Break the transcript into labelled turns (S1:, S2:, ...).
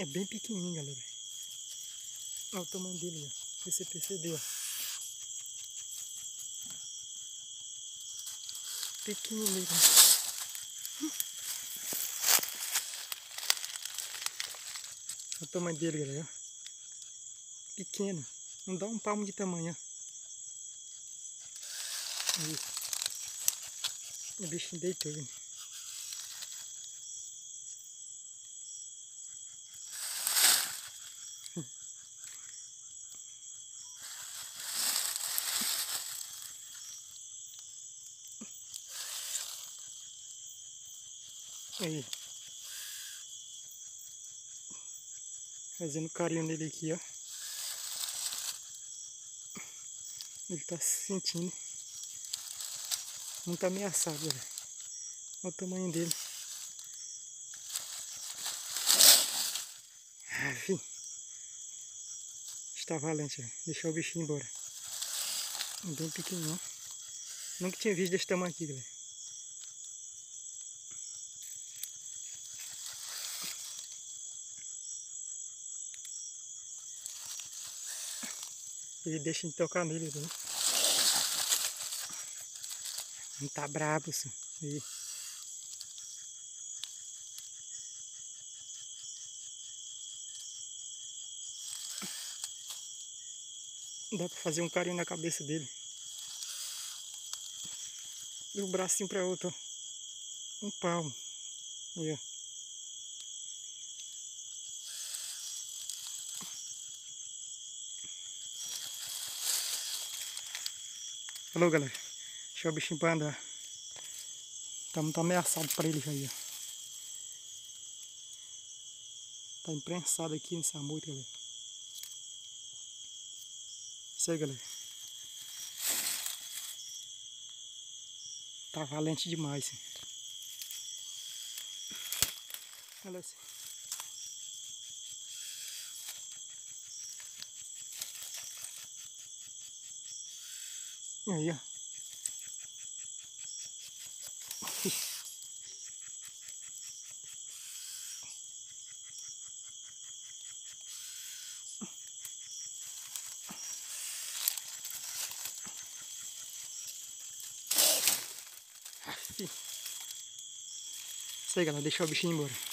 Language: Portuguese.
S1: É bem pequenininho, galera. Olha o tamanho dele, ó. Você percebeu, ó. Pequenininho. Olha o tamanho dele, galera. Pequeno. Não dá um palmo de tamanho, ó. O bichinho deitou. Aí. Fazendo carinho nele aqui, ó. Ele tá se sentindo muito ameaçado. Olha o tamanho dele. Enfim. Está valente, velho. Deixar o bichinho embora. Bem pequenininho. Nunca tinha visto desse tamanho aqui, galera. Ele deixa de tocar nele, viu? Não tá brabo. Aí. Dá pra fazer um carinho na cabeça dele. E o bracinho pra outro, ó. Um palmo. Ó. Falou, galera. Deixa o bichinho pra andar. Tá muito ameaçado pra ele aí, ó. Tá imprensado aqui nessa moita, galera. Isso aí, galera. Tá valente demais, hein? Olha assim. Aí, ó. Aí, galera. Deixar o bichinho embora.